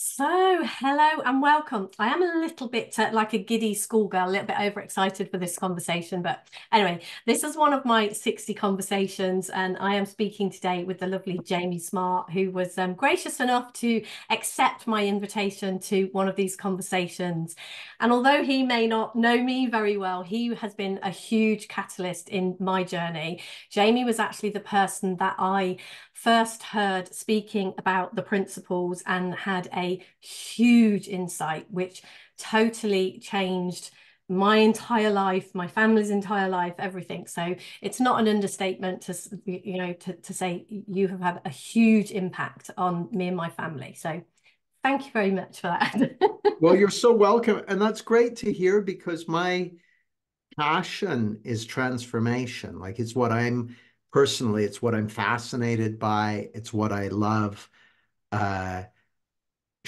So, hello and welcome. I am a little bit uh, like a giddy schoolgirl, a little bit overexcited for this conversation. But anyway, this is one of my 60 conversations, and I am speaking today with the lovely Jamie Smart, who was um, gracious enough to accept my invitation to one of these conversations. And although he may not know me very well, he has been a huge catalyst in my journey. Jamie was actually the person that I first heard speaking about the principles and had a huge insight, which totally changed my entire life, my family's entire life, everything. So it's not an understatement to you know to, to say you have had a huge impact on me and my family. So thank you very much for that. well, you're so welcome. And that's great to hear because my passion is transformation. Like it's what I'm personally it's what i'm fascinated by it's what i love uh,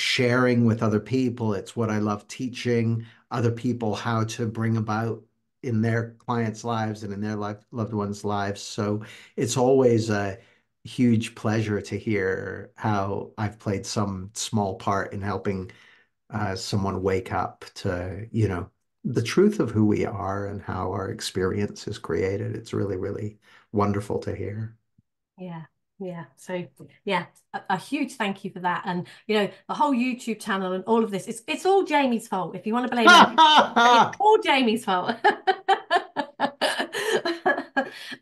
sharing with other people it's what i love teaching other people how to bring about in their clients lives and in their life, loved ones lives so it's always a huge pleasure to hear how i've played some small part in helping uh, someone wake up to you know the truth of who we are and how our experience is created it's really really wonderful to hear. Yeah. Yeah. So yeah, a, a, huge thank you for that. And you know, the whole YouTube channel and all of this, it's it's all Jamie's fault. If you want to blame it, it's all Jamie's fault.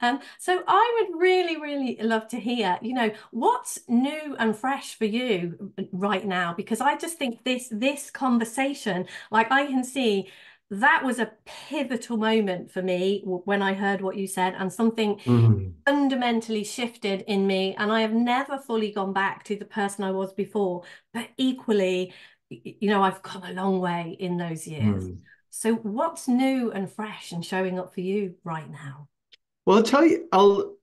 um, so I would really, really love to hear, you know, what's new and fresh for you right now? Because I just think this this conversation, like I can see that was a pivotal moment for me when I heard what you said, and something mm. fundamentally shifted in me. And I have never fully gone back to the person I was before, but equally, you know, I've come a long way in those years. Mm. So, what's new and fresh and showing up for you right now? Well, I'll tell you, I'll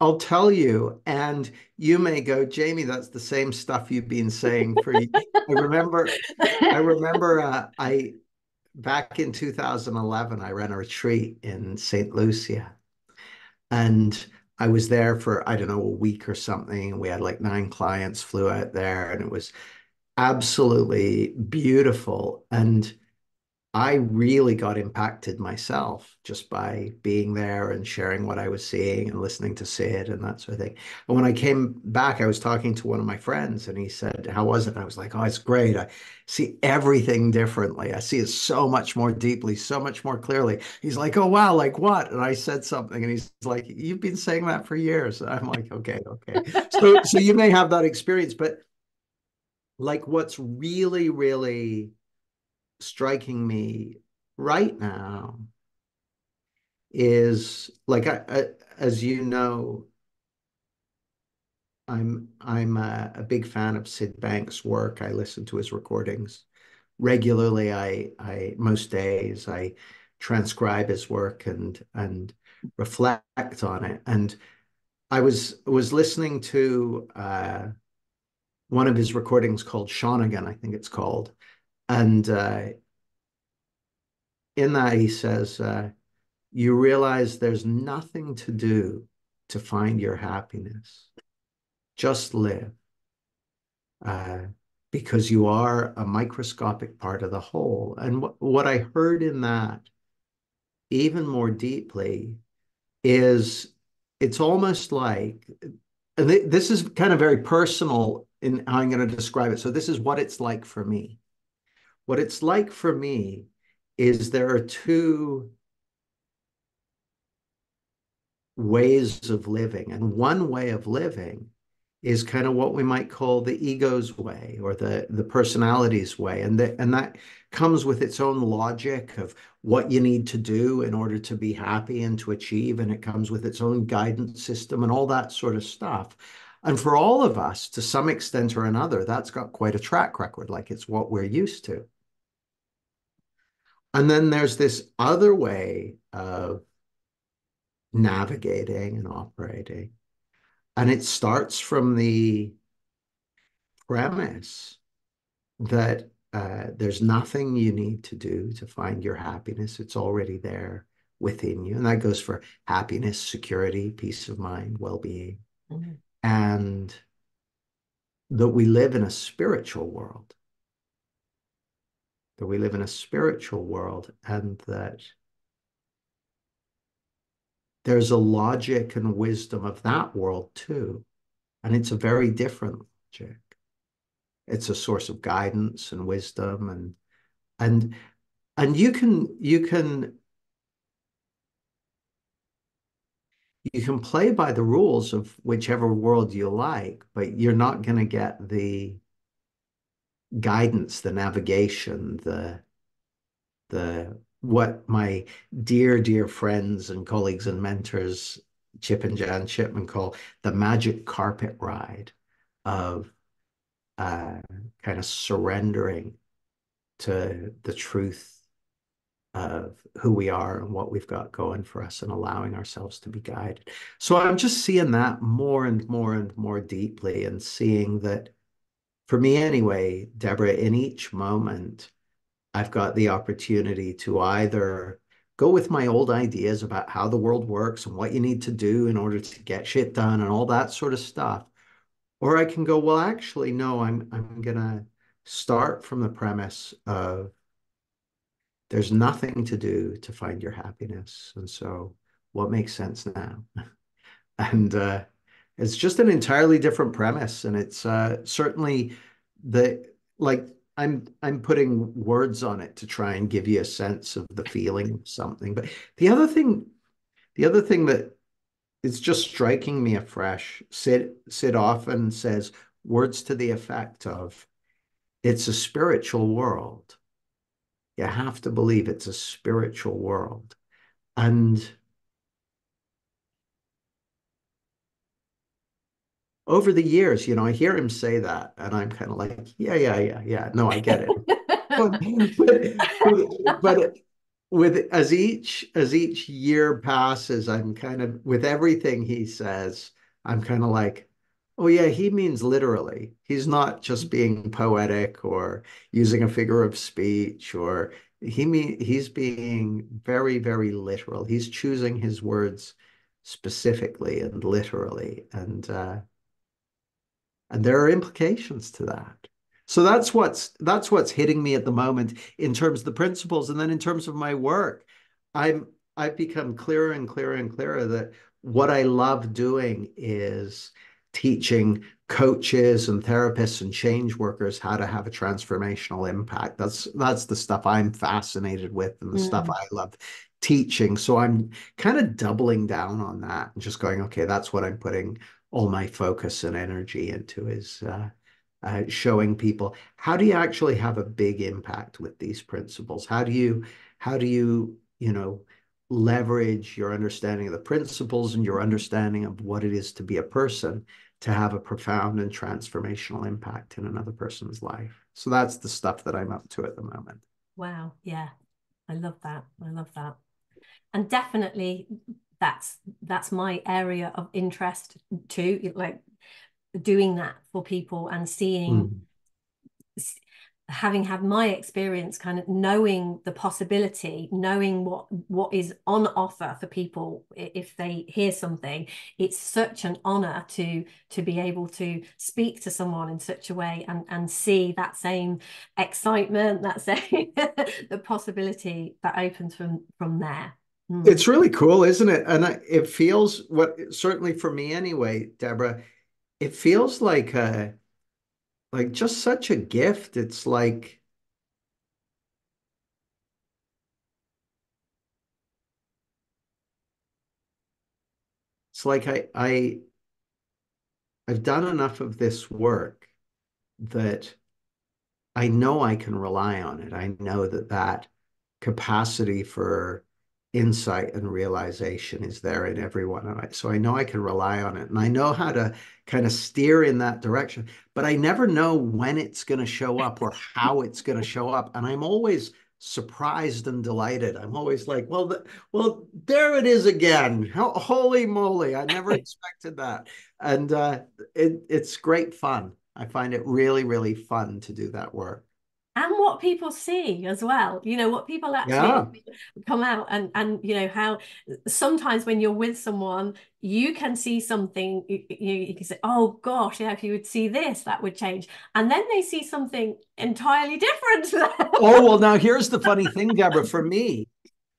I'll tell you, and you may go, Jamie. That's the same stuff you've been saying for. I remember, I remember, uh, I back in 2011, I ran a retreat in St. Lucia. And I was there for, I don't know, a week or something. We had like nine clients, flew out there, and it was absolutely beautiful. And I really got impacted myself just by being there and sharing what I was seeing and listening to Syd and that sort of thing. And when I came back, I was talking to one of my friends and he said, How was it? And I was like, Oh, it's great. I see everything differently. I see it so much more deeply, so much more clearly. He's like, Oh, wow, like what? And I said something and he's like, You've been saying that for years. And I'm like, Okay, okay. so, so you may have that experience, but like what's really, really striking me right now is like I, I, as you know i'm i'm a, a, big fan of Syd banks work. I listen to his recordings regularly. I i most days i transcribe his work and and reflect on it. And i was was listening to uh, one of his recordings called Shawnigan, I think it's called, and uh, in that, he says, uh, you realize there's nothing to do to find your happiness. Just live. Uh, because you are a microscopic part of the whole. And wh- what I heard in that, even more deeply, is it's almost like, and th- this is kind of very personal in how I'm going to describe it. So, this is what it's like for me. What it's like for me is there are two ways of living. And one way of living is kind of what we might call the ego's way or the, the personality's way. And, the, and that comes with its own logic of what you need to do in order to be happy and to achieve. And it comes with its own guidance system and all that sort of stuff. And for all of us, to some extent or another, that's got quite a track record, like it's what we're used to. And then there's this other way of navigating and operating. And it starts from the premise that uh, there's nothing you need to do to find your happiness. It's already there within you. And that goes for happiness, security, peace of mind, well being. Mm-hmm. And that we live in a spiritual world that we live in a spiritual world and that there's a logic and wisdom of that world too. And it's a very different logic. It's a source of guidance and wisdom and and and you can you can you can play by the rules of whichever world you like, but you're not going to get the guidance, the navigation, the the what my dear, dear friends and colleagues and mentors, Chip and Jan Chipman, call the magic carpet ride of uh, kind of surrendering to the truth of who we are and what we've got going for us and allowing ourselves to be guided. So I'm just seeing that more and more and more deeply and seeing that for me anyway, Deborah, in each moment, I've got the opportunity to either go with my old ideas about how the world works and what you need to do in order to get shit done and all that sort of stuff. Or I can go, well, actually, no, I'm I'm gonna start from the premise of there's nothing to do to find your happiness. And so what makes sense now? and uh, it's just an entirely different premise. And it's uh, certainly the like I'm I'm putting words on it to try and give you a sense of the feeling of something. But the other thing, the other thing that is just striking me afresh, Syd Syd often says words to the effect of it's a spiritual world. You have to believe it's a spiritual world. And over the years, you know, I hear him say that, and I'm kind of like, yeah, yeah, yeah, yeah. No, I get it. but, but, with as each as each year passes, I'm kind of with everything he says, I'm kind of like, Oh, yeah, he means literally. He's not just being poetic or using a figure of speech or he mean he's being very, very literal. He's choosing his words specifically and literally. And uh, and there are implications to that. So that's what's that's what's hitting me at the moment in terms of the principles. And then in terms of my work, I'm I've become clearer and clearer and clearer that what I love doing is teaching coaches and therapists and change workers how to have a transformational impact. That's that's the stuff I'm fascinated with and the mm. stuff I love teaching. So I'm kind of doubling down on that and just going, okay, that's what I'm putting all my focus and energy into is uh, uh, showing people how do you actually have a big impact with these principles? How do you how do you you know leverage your understanding of the principles and your understanding of what it is to be a person to have a profound and transformational impact in another person's life. So that's the stuff that I'm up to at the moment. Wow. Yeah. I love that. I love that. And definitely that's that's my area of interest too. Like doing that for people and seeing mm having had my experience kind of knowing the possibility knowing what what is on offer for people if they hear something it's such an honor to to be able to speak to someone in such a way and and see that same excitement that same the possibility that opens from from there mm. it's really cool isn't it and it feels what certainly for me anyway deborah it feels like a like just such a gift. It's like it's like I I I've done enough of this work that I know I can rely on it. I know that that capacity for insight and realization is there in everyone. And I, so I know I can rely on it and I know how to kind of steer in that direction, but I never know when it's going to show up or how it's going to show up. And I'm always surprised and delighted. I'm always like, well, the, well, there it is again. Holy moly. I never expected that. And uh, it, it's great fun. I find it really, really fun to do that work. And what people see as well you know what people actually Yeah. come out and and you know how sometimes when you're with someone you can see something you, you, you can say oh gosh yeah if you would see this that would change and then they see something entirely different Oh, well, now here's the funny thing, Deborah. For me,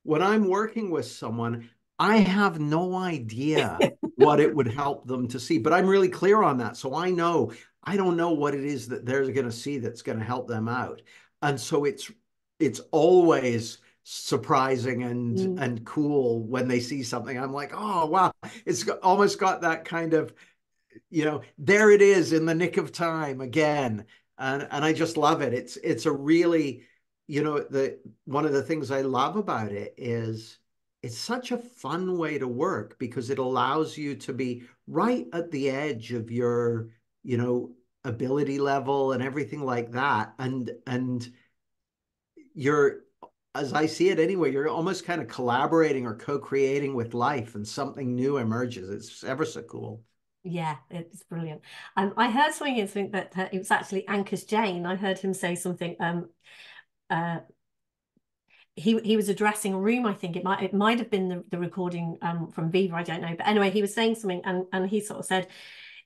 when I'm working with someone, I have no idea what it would help them to see, but I'm really clear on that. So I know I don't know what it is that they're going to see that's going to help them out. And so it's it's always surprising and Mm. and cool when they see something. I'm like, oh wow, it's got, almost got that kind of, you know, there it is in the nick of time again. And and I just love it. It's it's a really, you know, the one of the things I love about it is it's such a fun way to work because it allows you to be right at the edge of your, you know, ability level and everything like that. And and you're as I see it anyway, you're almost kind of collaborating or co-creating with life and something new emerges. It's ever so cool. Yeah, it's brilliant. Um, I heard something interesting that uh, it was actually Ankush Jain. I heard him say something. Um, uh, he he was addressing a room. I think it might it might have been the, the recording um from Viva. I don't know, but anyway, he was saying something, and and he sort of said,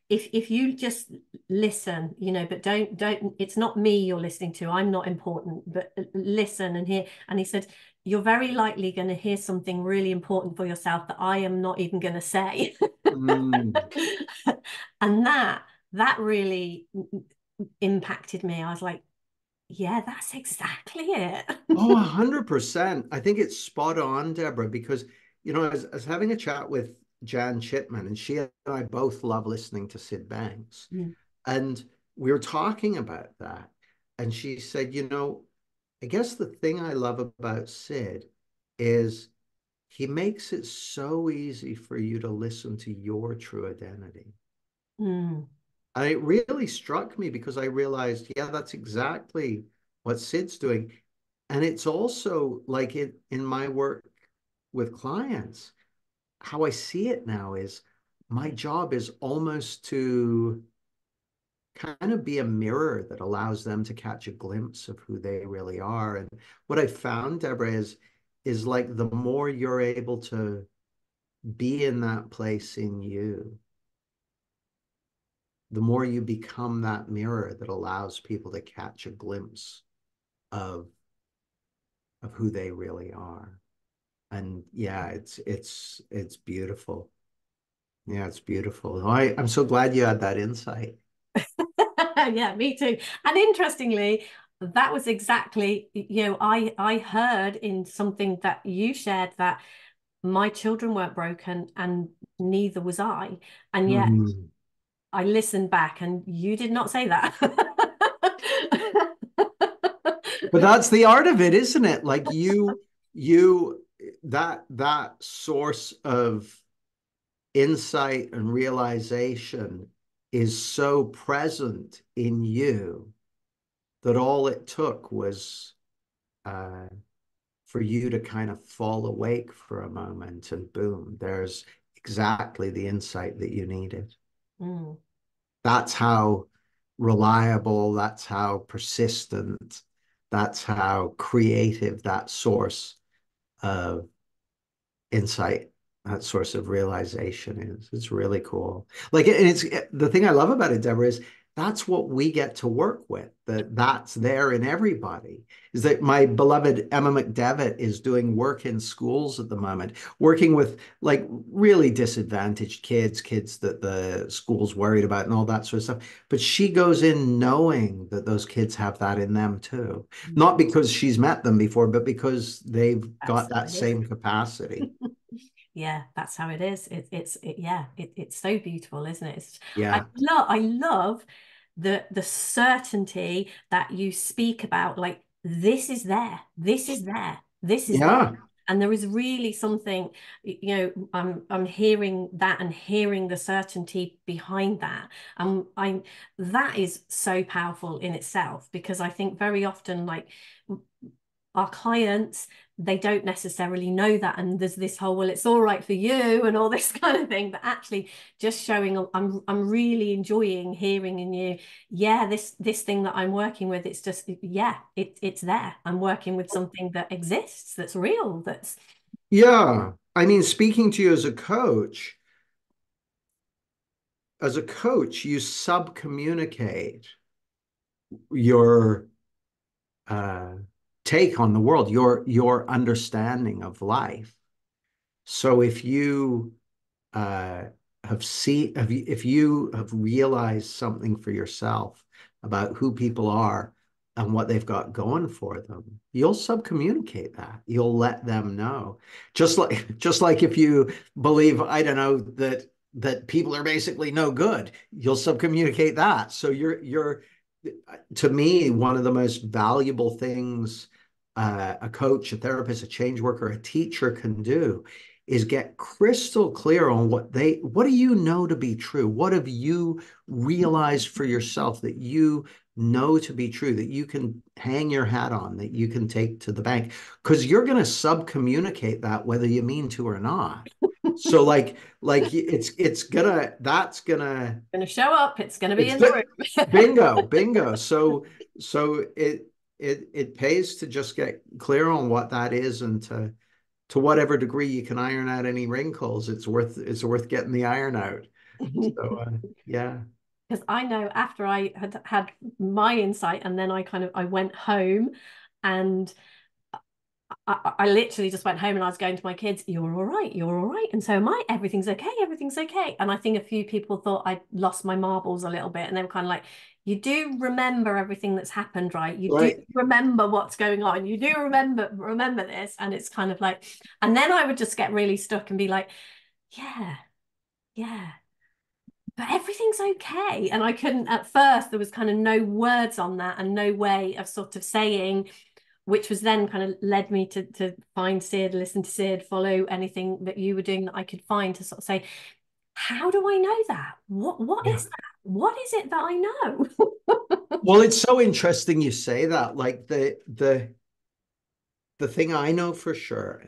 if if you just listen, you know, but don't don't. It's not me you're listening to. I'm not important, but listen and hear. And he said, you're very likely going to hear something really important for yourself that I am not even going to say. Mm. and that that really impacted me. I was like, yeah, that's exactly it. Oh, a hundred percent. I think it's spot on, Deborah, because you know, I was, I was having a chat with Jan Chipman, and she and I both love listening to Syd Banks. And we were talking about that. And she said, you know, I guess the thing I love about Syd is he makes it so easy for you to listen to your true identity. Mm. And it really struck me because I realized, yeah, that's exactly what Syd's doing. And it's also like it in my work with clients, how I see it now is my job is almost to kind of be a mirror that allows them to catch a glimpse of who they really are. And what I found, Deborah, is is like the more you're able to be in that place in you, the more you become that mirror that allows people to catch a glimpse of of who they really are and yeah it's it's it's beautiful yeah it's beautiful I, i'm so glad you had that insight yeah, me too. And interestingly, that was exactly, you know, I I heard in something that you shared that my children weren't broken and neither was I. And yet Mhm. I listened back and you did not say that. but that's the art of it isn't it like you you that that source of insight and realization is so present in you that all it took was uh, for you to kind of fall awake for a moment and boom there's exactly the insight that you needed Mm. that's how reliable that's how persistent that's how creative that source of insight that source of realization is. It's really cool. Like and it's eh, the thing i love about it deborah is that's what we get to work with that that's there in everybody is that my beloved emma mcdevitt is doing work in schools at the moment working with like really disadvantaged kids kids that the school's worried about and all that sort of stuff. But she goes in knowing that those kids have that in them too. Not mm-hmm. because she's met them before but because they've got that same capacity Yeah, that's how it is. It, it's it, yeah, it, it's so beautiful, isn't it? It's, I yeah love I love the the certainty that you speak about. Like this is there, this is there, this is yeah there. And there is really something, you know, I'm I'm hearing that and hearing the certainty behind that. and i'm that is so powerful in itself because I think very often, like our clients they don't necessarily know that and there's this whole well it's all right for you and all this kind of thing but actually just showing i'm i'm really enjoying hearing in you. Yeah this this thing that i'm working with it's just yeah it, it's there. I'm working with something that exists that's real that's yeah. I mean speaking to you as a coach as a coach you sub communicate your uh take on the world, your your understanding of life. So if you uh, have seen, have you, if you have realized something for yourself about who people are and what they've got going for them, you'll subcommunicate that. You'll let them know. Just like just like if you believe, I don't know, that that people are basically no good, you'll subcommunicate that. So you're you're to me one of the most valuable things uh, a coach, a therapist, a change worker, a teacher can do is get crystal clear on what they what do you know to be true? What have you realized for yourself that you know to be true that you can hang your hat on that you can take to the bank because you're going to sub communicate that whether you mean to or not. So like like it's it's gonna that's gonna gonna show up. It's gonna be in the room. Bingo bingo. So so it it it pays to just get clear on what that is and to to whatever degree you can iron out any wrinkles it's worth it's worth getting the iron out. So uh, yeah because i know after i had had my insight and then i kind of i went home and I, I, literally just went home and I was going to my kids, you're all right, you're all right. And so am I, everything's okay, everything's okay. And I think a few people thought I'd lost my marbles a little bit. And they were kind of like, you do remember everything that's happened, right? You right. do remember what's going on. You do remember, remember this. And it's kind of like, and then I would just get really stuck and be like, yeah, yeah. But everything's okay. And I couldn't, at first, there was kind of no words on that and no way of sort of saying, which was then kind of led me to to find Syd, listen to Syd, follow anything that you were doing that I could find to sort of say, how do I know that? What what yeah. is that? What is it that I know? well, it's so interesting you say that. Like the the the thing I know for sure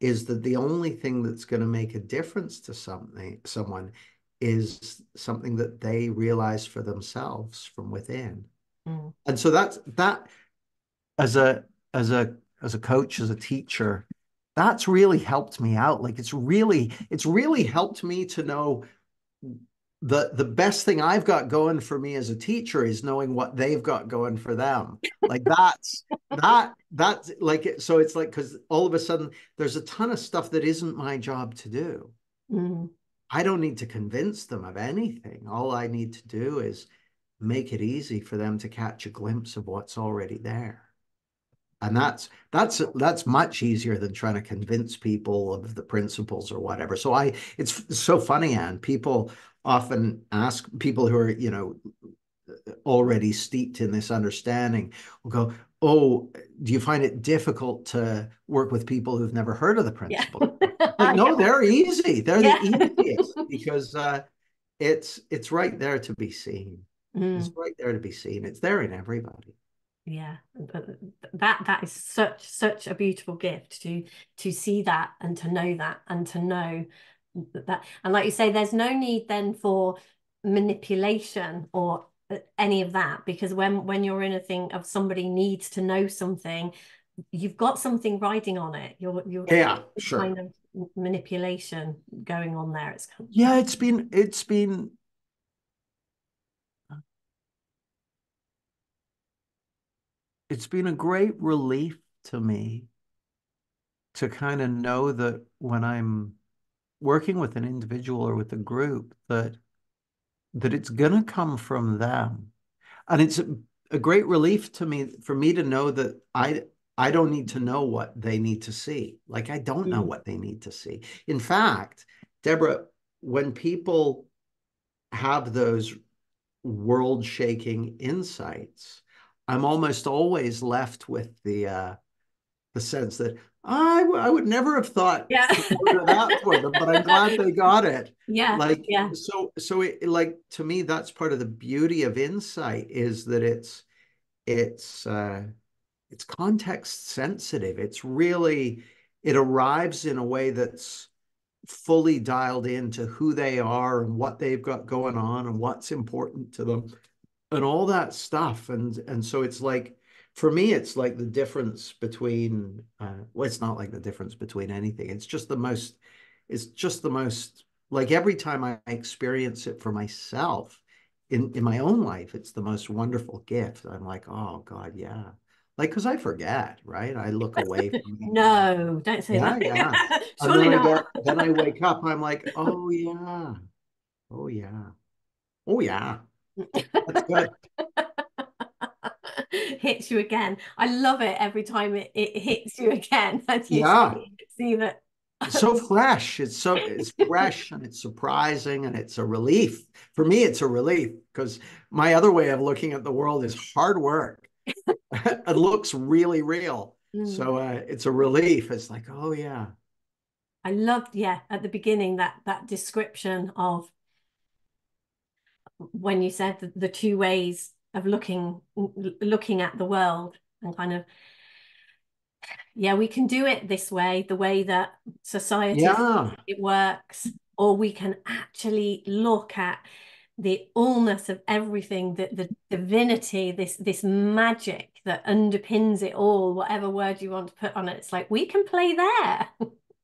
is that the only thing that's going to make a difference to something someone is something that they realize for themselves from within. Mm. And so that's that as a as a as a coach, as a teacher, that's really helped me out. Like it's really, it's really helped me to know the the best thing I've got going for me as a teacher is knowing what they've got going for them. Like that's that that's like so it's like because all of a sudden there's a ton of stuff that isn't my job to do. Mm. I don't need to convince them of anything. All I need to do is make it easy for them to catch a glimpse of what's already there and that's that's that's much easier than trying to convince people of the principles or whatever so i it's so funny and people often ask people who are you know already steeped in this understanding will go oh do you find it difficult to work with people who've never heard of the principle yeah. like no they're easy they're yeah. the easiest because uh, it's it's right there to be seen Mm. It's right there to be seen. It's there in everybody. Yeah, that that is such such a beautiful gift to to see that and to know that and to know that and like you say, there's no need then for manipulation or uh, any of that because when when you're in a thing of somebody needs to know something you've got something riding on it. You're you're yeah sure. kind of manipulation going on there. It's kind of... yeah it's been it's been it's been a great relief to me to kind of know that when I'm working with an individual or with a group that that it's going to come from them. And it's a, a, great relief to me for me to know that i i don't need to know what they need to see. Like i don't know mm. what they need to see. In fact deborah when people have those world shaking insights I'm almost always left with the uh, the sense that I, I would never have thought yeah. that for them, but I'm glad they got it. Yeah. Like yeah. so so it like to me that's part of the beauty of insight is that it's it's uh it's context sensitive. It's really, it arrives in a way that's fully dialed into who they are and what they've got going on and what's important to them and all that stuff. And and so it's like for me, it's like the difference between uh, well, it's not like the difference between anything. It's just the most, it's just the most like every time I experience it for myself in in my own life, it's the most wonderful gift. I'm like, oh God, yeah like because I forget, right? I look away from no, don't say yeah, that. Yeah, Surely then not. I get, then I wake up. I'm like, oh yeah, oh yeah, oh yeah. That's good. hits you again. I love it every time it, it hits you again. you yeah. See, see that. it's so fresh. It's so it's fresh and it's surprising and it's a relief. For me, it's a relief because my other way of looking at the world is hard work it looks really real. Mm. So uh, it's a relief. It's like, oh yeah. I loved, yeah, at the beginning that that description of when you said the, the two ways of looking looking at the world and kind of yeah we can do it this way the way that society yeah. it works or we can actually look at the allness of everything, that the divinity, this this magic that underpins it all, whatever word you want to put on it. It's like we can play there.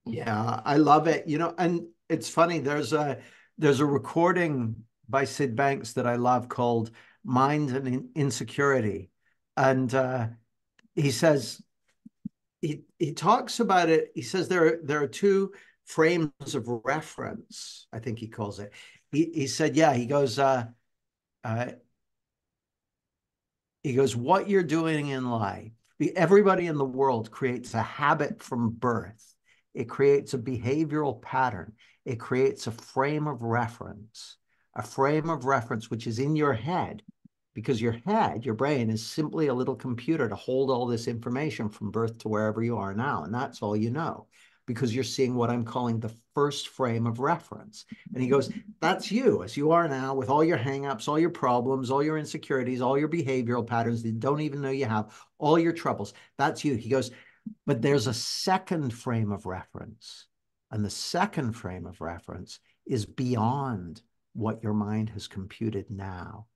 yeah, I love it. You know, and it's funny, there's a there's a recording by Syd Banks that I love called Mind and Insecurity. And uh, he says he he talks about it. He says there there are two frames of reference, I think he calls it he, he said, yeah, he goes, uh, uh, he goes, what you're doing in life, everybody in the world creates a habit from birth. It creates a behavioral pattern. It creates a frame of reference, a frame of reference which is in your head because your head, your brain is simply a little computer to hold all this information from birth to wherever you are now. And that's all you know because you're seeing what I'm calling the first frame of reference. And he goes, That's you as you are now with all your hangups, all your problems, all your insecurities, all your behavioral patterns that you don't even know you have, all your troubles. That's you. He goes, But there's a second frame of reference. And the second frame of reference is beyond what your mind has computed now.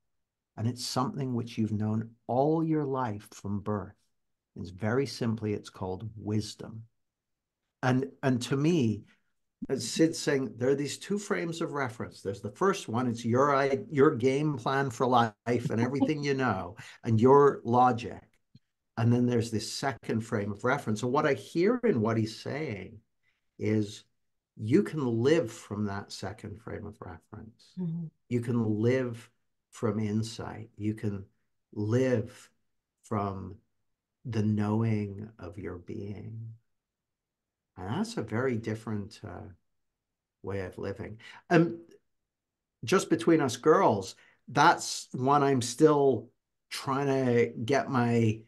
And it's something which you've known all your life from birth. It's very simply, it's called wisdom. And and to me, as Syd's saying, there are these two frames of reference. There's the first one, it's your your game plan for life and everything you know, and your logic. And then there's this second frame of reference. And what I hear in what he's saying is you can live from that second frame of reference. Mm-hmm. You can live from insight. You can live from the knowing of your being. And that's a very different uh, way of living. Um, just between us girls, that's one I'm still trying to get my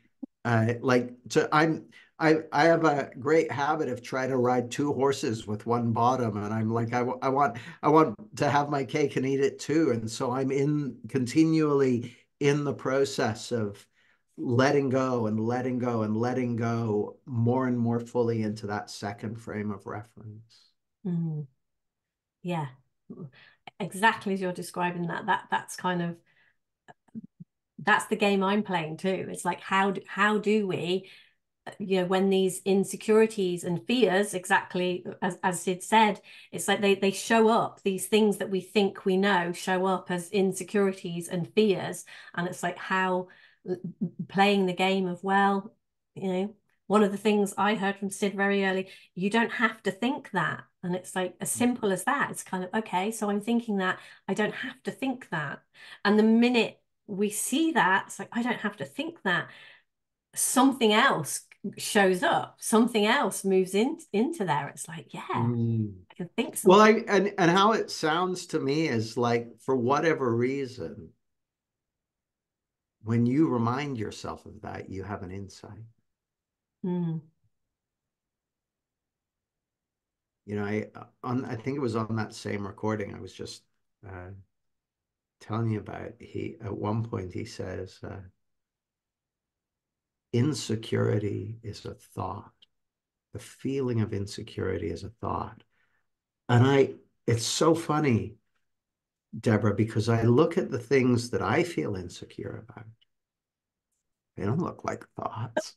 uh, like to I'm I I have a great habit of trying to ride two horses with one bottom and I'm like I, I want I want to have my cake and eat it too and so I'm in continually in the process of letting go and letting go and letting go more and more fully into that second frame of reference. Mm. Yeah, exactly as you're describing that. That that's kind of that's the game I'm playing too. It's like how do, how do we, you know, when these insecurities and fears, exactly as as Syd said, it's like they they show up. These things that we think we know show up as insecurities and fears, and it's like how playing the game of well you know one of the things i heard from Syd very early you don't have to think that. And it's like as mm. simple as that. It's kind of okay so i'm thinking that. I don't have to think that. And the minute we see that it's like i don't have to think that. Something else shows up something else moves in into there it's like yeah mm. i can think something. well I, and and how it sounds to me is like for whatever reason when you remind yourself of that, you have an insight. Mm. You know, I on I think it was on that same recording I was just uh, telling you about. He at one point he says, uh, insecurity is a thought. The feeling of insecurity is a thought. And I, it's so funny, Deborah, because I look at the things that I feel insecure about. They don't look like thoughts.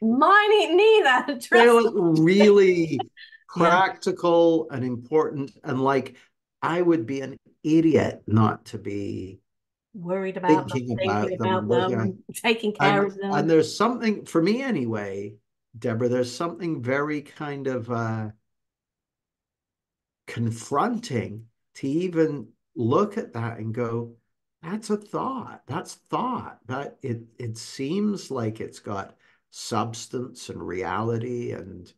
Mine ain't neither. they look really practical and important. And like, I would be an idiot not to be worried about thinking them, about, thinking them, about them, taking care and, of them. And there's something for me anyway, Deborah. There's something very kind of uh, confronting to even look at that and go, "That's a thought. That's thought." That it it seems like it's got substance and reality and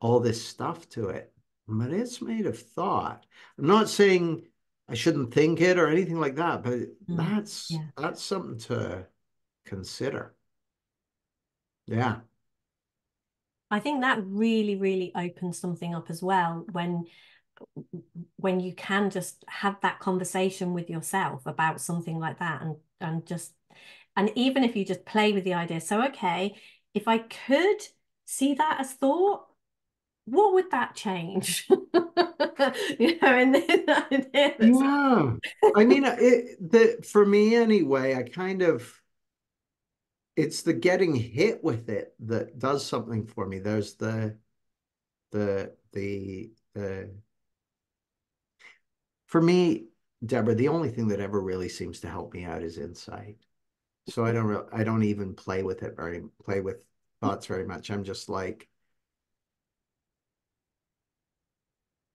all this stuff to it, but it's made of thought. I'm not saying I shouldn't think it or anything like that. But mm, that's yeah. that's something to consider. Yeah. I think that really, really opens something up as well when when you can just have that conversation with yourself about something like that and and just and even if you just play with the idea so okay if i could see that as thought what would that change? you know, and then yeah, I mean, uh, it, the for me anyway, I kind of it's the getting hit with it that does something for me. There's the the the the for me, Deborah, the only thing that ever really seems to help me out is insight. So I don't I don't even play with it very play with thoughts very much. I'm just like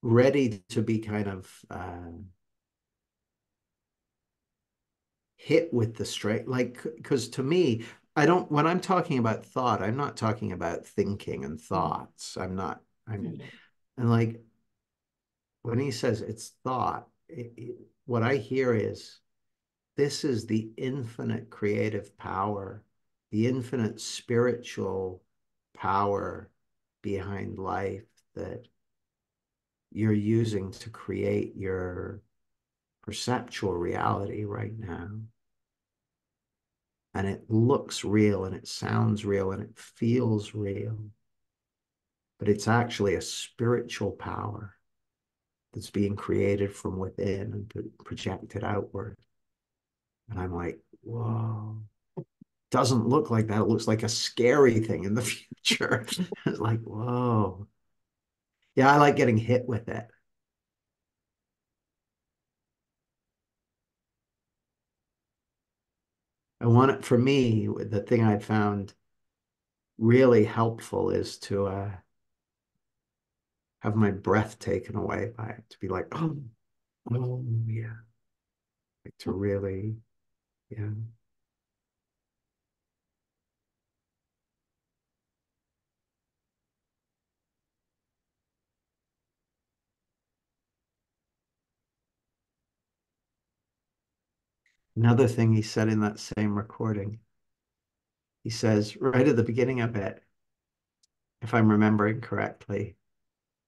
ready to be kind of uh, hit with the straight like because to me i don't when i'm talking about thought i'm not talking about thinking and thoughts. I'm not i'm and like when he says it's thought it, it, what i hear is this is the infinite creative power the infinite spiritual power behind life that you're using to create your perceptual reality right now. And it looks real and it sounds real and it feels real. But it's actually a spiritual power that's being created from within and projected outward. And I'm like, whoa. Doesn't look like that. It looks like a scary thing in the future. it's like, whoa. Yeah, I like getting hit with it. I want it for me, the thing I found really helpful is to uh, have my breath taken away by it, to be like, oh, oh yeah. Like to really, yeah. Another thing he said in that same recording, he says right at the beginning of it, if I'm remembering correctly,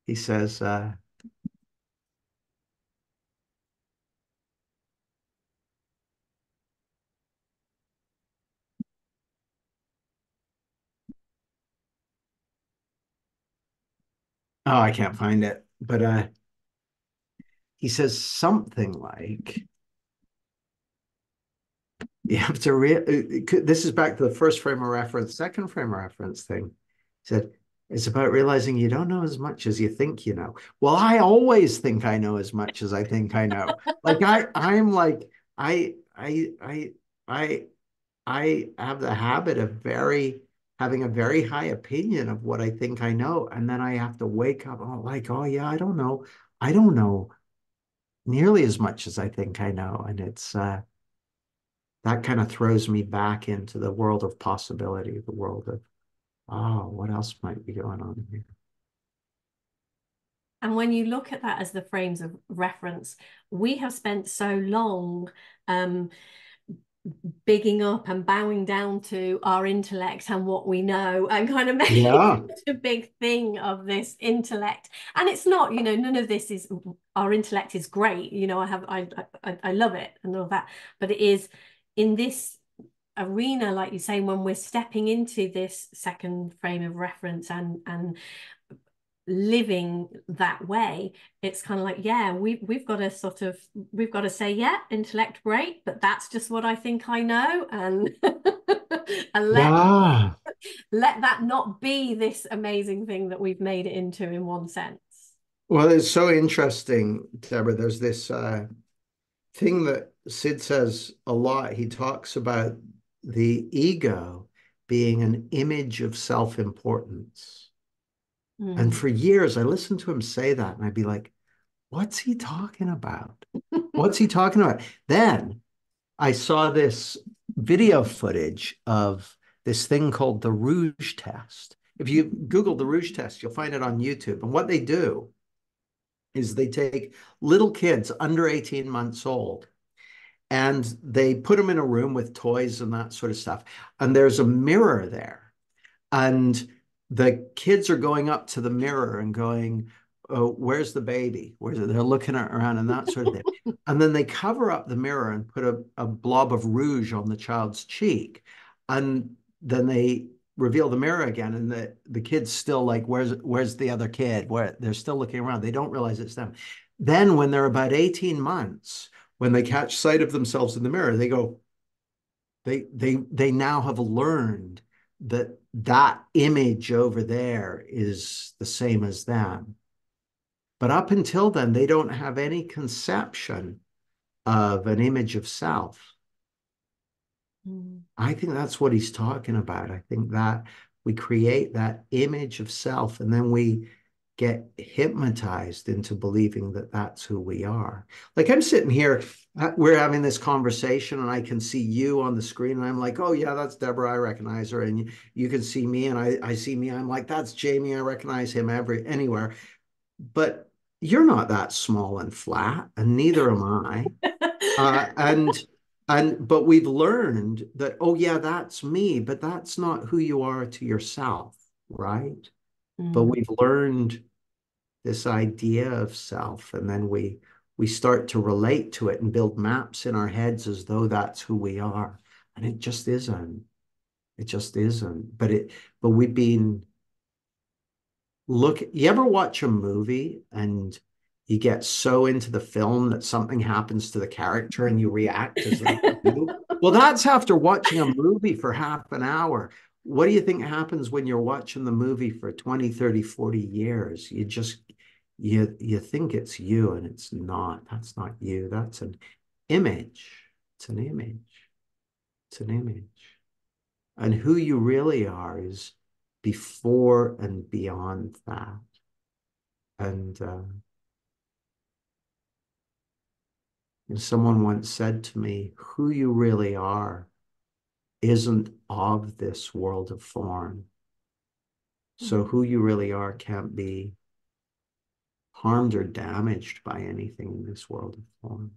he says, uh, Oh, I can't find it. But uh, he says something like, you have to re uh, this is back to the first frame of reference second frame of reference thing. He said it's about realizing you don't know as much as you think you know. Well i always think i know as much as i think i know. Like i i'm like i i i i i have the habit of very having a very high opinion of what i think i know and then i have to wake up oh like oh yeah i don't know. I don't know nearly as much as i think i know. And it's uh that kind of throws me back into the world of possibility, the world of, oh, what else might be going on here? And when you look at that as the frames of reference, we have spent so long um, bigging up and bowing down to our intellect and what we know and kind of making yeah. a big thing of this intellect and it's not you know none of this is our intellect is great you know i have i i, I love it and all that but it is in this arena, like you say, when we're stepping into this second frame of reference and and living that way it's kind of like yeah we we've got to sort of we've got to say yeah intellect great but that's just what i think i know and and let let that not be this amazing thing that we've made it into in one sense. Well it's so interesting deborah there's this uh thing that Syd says a lot he talks about the ego being an image of self-importance Mm. And for years, I listened to him say that and I'd be like, what's he talking about? what's he talking about? Then I saw this video footage of this thing called the Rouge test. If you Google the Rouge test, you'll find it on YouTube. And what they do is they take little kids under 18 months old and they put them in a room with toys and that sort of stuff. And there's a mirror there. And the kids are going up to the mirror and going, oh, where's the baby? Where's it? They're looking around and that sort of thing. and then they cover up the mirror and put a, a blob of rouge on the child's cheek. And then they reveal the mirror again and the, the kid's still like, where's where's the other kid? Where they're still looking around. They don't realize it's them. Then when they're about 18 months, when they catch sight of themselves in the mirror, they go, they they they now have learned that that image over there is the same as them. But up until then, they don't have any conception of an image of self. Mm. I think that's what he's talking about. I think that we create that image of self and then we get hypnotized into believing that that's who we are. Like I'm sitting here, uh, we're having this conversation, and I can see you on the screen, and I'm like, oh, yeah, that's Deborah. I recognize her. And you can see me, and I, I see me. I'm like, that's Jamie. I recognize him every anywhere. But you're not that small and flat, and neither am I. uh, and and but we've learned that oh yeah that's me but that's not who you are to yourself right but we've learned this idea of self and then we we start to relate to it and build maps in our heads as though that's who we are. And it just isn't. It just isn't. But it but we've been look you ever watch a movie and you get so into the film that something happens to the character and you react as well that's after watching a movie for half an hour. What do you think happens when you're watching the movie for 20 30 40 years? You just you you think it's you and it's not. That's not you. That's an image. It's an image. It's an image. And who you really are is before and beyond that. And uh, someone once said to me who you really are isn't of this world of form. So mm-hmm. who you really are can't be harmed or damaged by anything in this world of form.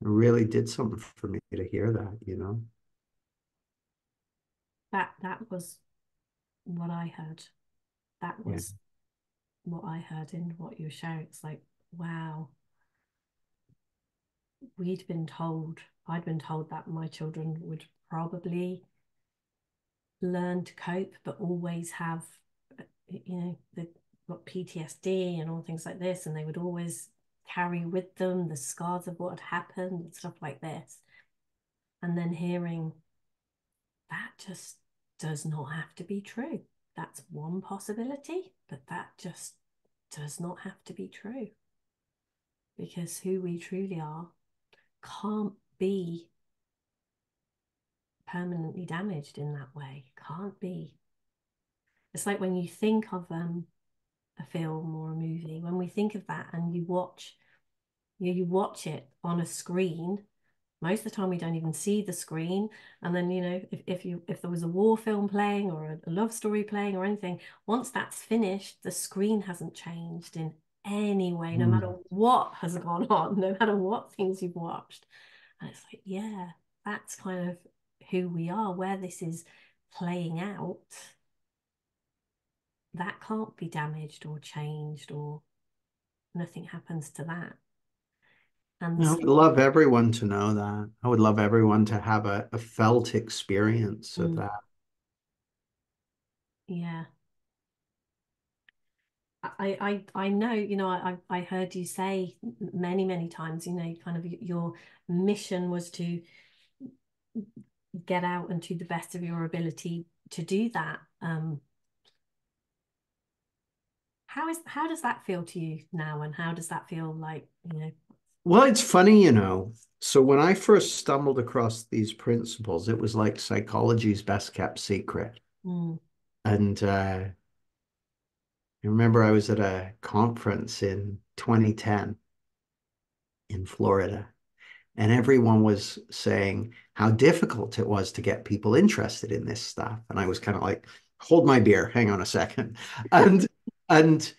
It really did something for me to hear that, you know. That that was what I heard. That was yeah. what I heard in what you were sharing. It's like, wow. We'd been told, I'd been told that my children would probably learn to cope, but always have, you know, the got PTSD and all things like this, and they would always carry with them the scars of what had happened and stuff like this. And then hearing that just does not have to be true. That's one possibility, but that just does not have to be true. Because who we truly are can't be permanently damaged in that way. Can't be. It's like when you think of um, a film or a movie, when we think of that and you watch, you, you watch it on a screen, most of the time we don't even see the screen. And then, you know, if, if you if there was a war film playing or a, a love story playing or anything, once that's finished, the screen hasn't changed in any way, no mm. matter what has gone on, no matter what things you've watched. And it's like, yeah, that's kind of who we are, where this is playing out, that can't be damaged or changed or nothing happens to that. And I would love everyone to know that. I would love everyone to have a, a felt experience of mm. that. Yeah. I, I I know you know I I heard you say many many times you know kind of your mission was to get out and to the best of your ability to do that um how is how does that feel to you now? And how does that feel like you know? Well it's funny you know. So when i first stumbled across these principles it was like psychology's best kept secret. Mm. and uh I remember I was at a conference in 2010 in Florida, and everyone was saying how difficult it was to get people interested in this stuff. And I was kind of like, hold my beer, hang on a second. And and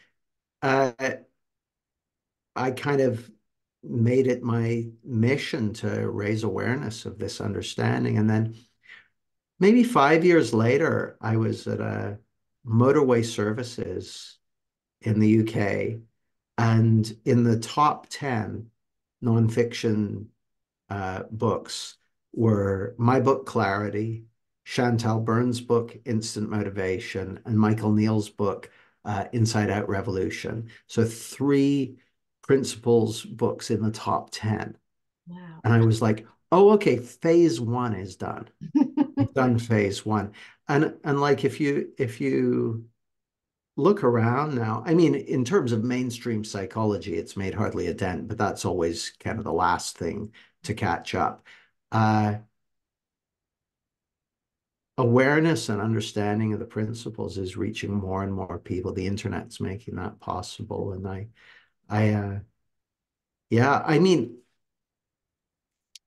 uh, I kind of made it my mission to raise awareness of this understanding. And then maybe five years later, I was at a motorway services in the UK. And in the top 10 nonfiction uh, books were my book, Clarity, Chantal Burns' book, Instant Motivation, and Michael Neill's book, uh, Inside Out Revolution. So three principles books in the top 10. Wow. And I was like, oh, okay, phase one is done. done phase one. And and like if you if you look around now, I mean, in terms of mainstream psychology, it's made hardly a dent, but that's always kind of the last thing to catch up. Uh, awareness and understanding of the principles is reaching more and more people. The internet's making that possible. And I, I, uh, yeah, I mean,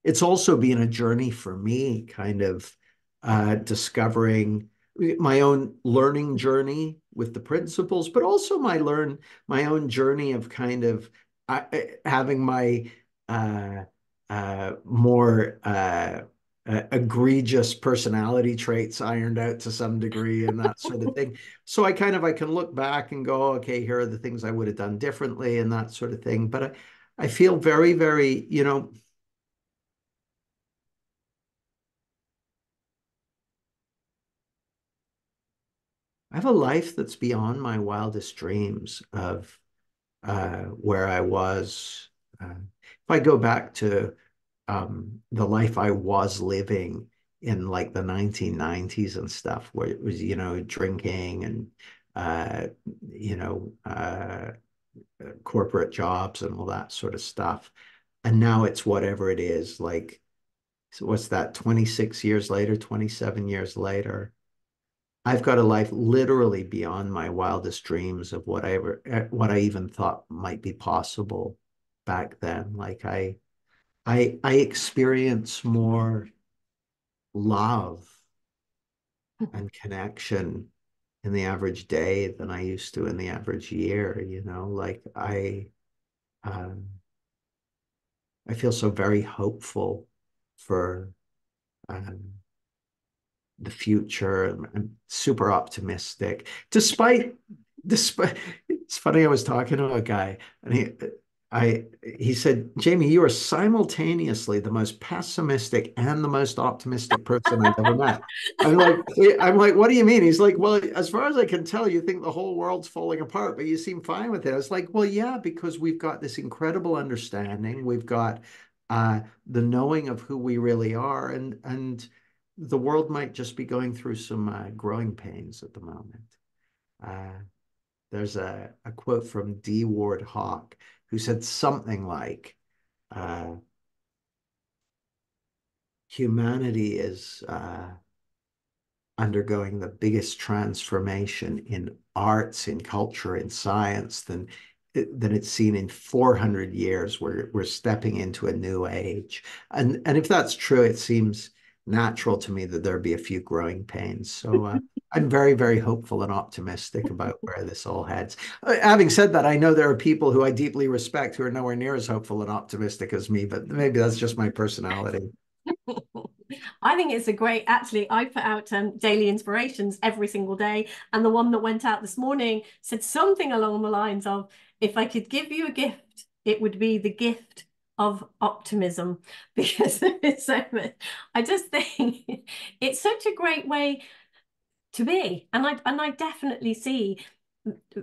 it's also been a journey for me, kind of uh, discovering my own learning journey with the principles, but also my learn my own journey of kind of uh, having my uh, uh, more uh, egregious personality traits ironed out to some degree and that sort of thing. So I kind of I can look back and go, okay, here are the things I would have done differently and that sort of thing. But I, I feel very, very, you know, I have a life that's beyond my wildest dreams of uh, where I was. Uh, if I go back to um, the life I was living in like the 1990s and stuff, where it was, you know, drinking and, uh, you know, uh, corporate jobs and all that sort of stuff. And now it's whatever it is, like, so what's that, 26 years later, 27 years later? I've got a life literally beyond my wildest dreams of what I ever, eh, what I even thought might be possible back then. Like I, I, I experience more love and connection in the average day than I used to in the average year. You know, like I, um, I feel so very hopeful for um, the future. I'm super optimistic, despite despite. It's funny. I was talking to a guy, and he, I, he said, Jamie, you are simultaneously the most pessimistic and the most optimistic person I've ever met. I'm like, I'm like, what do you mean? He's like, well, as far as I can tell, you think the whole world's falling apart, but you seem fine with it. I was like, well, yeah, because we've got this incredible understanding. We've got uh, the knowing of who we really are, and and the world might just be going through some uh, growing pains at the moment. Uh, there's a, a quote from Dee Ward Hock who said something like, uh, humanity is uh, undergoing the biggest transformation in arts, in culture, in science than than it's seen in 400 years. We're we're stepping into a new age, and and if that's true, it seems natural to me that there'd be a few growing pains. So uh, I'm very, very hopeful and optimistic about where this all heads. Uh, having said that, I know there are people who I deeply respect who are nowhere near as hopeful and optimistic as me, but maybe that's just my personality. I think it's a great, actually, I put out um, daily inspirations every single day. And the one that went out this morning said something along the lines of, if I could give you a gift, it would be the gift of optimism because it's so much. I just think it's such a great way to be, and I and I definitely see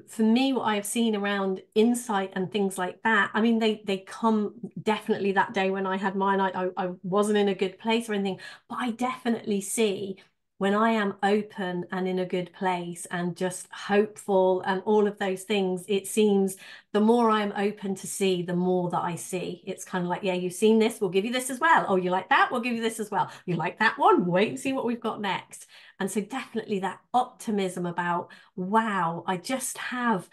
for me what I've seen around insight and things like that. I mean, they they come definitely that day when I had mine. I I, I wasn't in a good place or anything, but I definitely see when I am open and in a good place and just hopeful and all of those things, it seems the more I'm open to see, the more that I see. It's kind of like, yeah, you've seen this, we'll give you this as well. Oh, you like that? We'll give you this as well. You like that one? Wait and see what we've got next. And so, definitely that optimism about, wow, I just have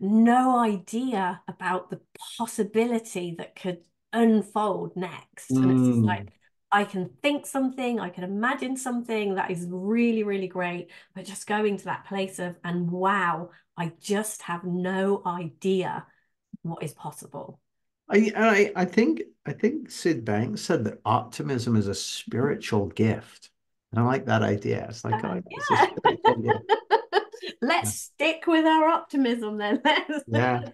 no idea about the possibility that could unfold next. Mm. And it's like, I can think something, I can imagine something that is really, really great, but just going to that place of, and wow, I just have no idea what is possible. I, I, I think I think Syd Banks said that optimism is a spiritual gift. And I like that idea. It's like, uh, oh, yeah. Let's yeah. stick with our optimism then. yeah.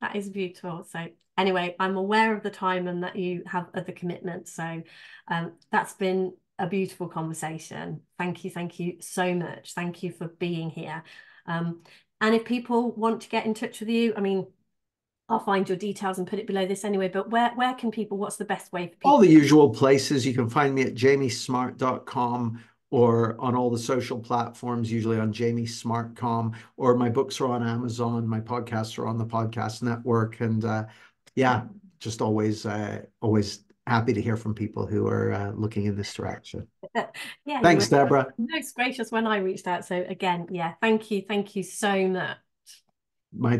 That is beautiful. So anyway, I'm aware of the time and that you have other commitments. So um, that's been a beautiful conversation. Thank you. Thank you so much. Thank you for being here. Um, and if people want to get in touch with you, I mean, I'll find your details and put it below this anyway. But where where can people? What's the best way for people? All the usual places. You can find me at jamiesmart.com or on all the social platforms, usually on Jamie Smartcom, or my books are on Amazon. My podcasts are on the podcast network, and uh, yeah, just always, uh, always happy to hear from people who are uh, looking in this direction. yeah. Thanks, Deborah. Most gracious when I reached out. So again, yeah, thank you. Thank you so much. My